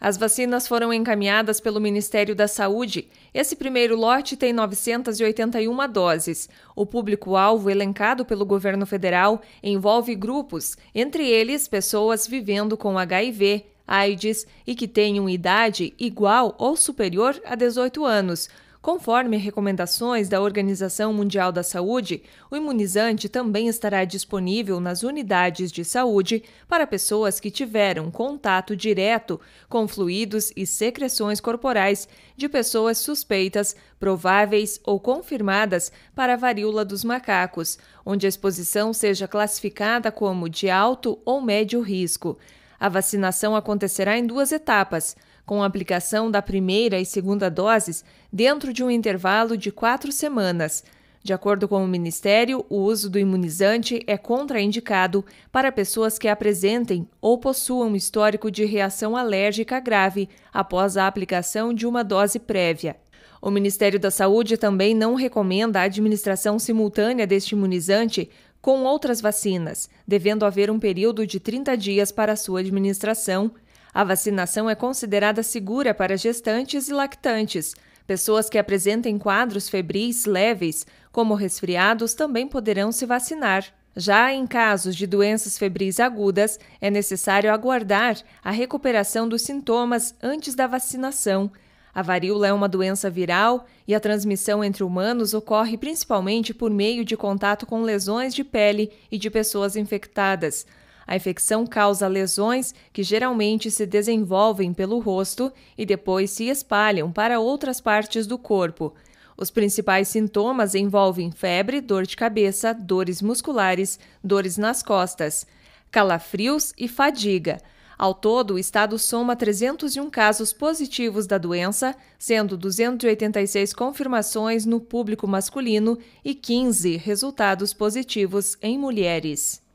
As vacinas foram encaminhadas pelo Ministério da Saúde. Esse primeiro lote tem 981 doses. O público-alvo elencado pelo governo federal envolve grupos, entre eles pessoas vivendo com HIV, AIDS e que tenham idade igual ou superior a 18 anos Conforme recomendações da Organização Mundial da Saúde, o imunizante também estará disponível nas unidades de saúde para pessoas que tiveram contato direto com fluidos e secreções corporais de pessoas suspeitas, prováveis ou confirmadas para a varíola dos macacos, onde a exposição seja classificada como de alto ou médio risco. A vacinação acontecerá em duas etapas com a aplicação da primeira e segunda doses dentro de um intervalo de quatro semanas. De acordo com o Ministério, o uso do imunizante é contraindicado para pessoas que apresentem ou possuam histórico de reação alérgica grave após a aplicação de uma dose prévia. O Ministério da Saúde também não recomenda a administração simultânea deste imunizante com outras vacinas, devendo haver um período de 30 dias para sua administração a vacinação é considerada segura para gestantes e lactantes. Pessoas que apresentem quadros febris leves, como resfriados, também poderão se vacinar. Já em casos de doenças febris agudas, é necessário aguardar a recuperação dos sintomas antes da vacinação. A varíola é uma doença viral e a transmissão entre humanos ocorre principalmente por meio de contato com lesões de pele e de pessoas infectadas. A infecção causa lesões que geralmente se desenvolvem pelo rosto e depois se espalham para outras partes do corpo. Os principais sintomas envolvem febre, dor de cabeça, dores musculares, dores nas costas, calafrios e fadiga. Ao todo, o estado soma 301 casos positivos da doença, sendo 286 confirmações no público masculino e 15 resultados positivos em mulheres.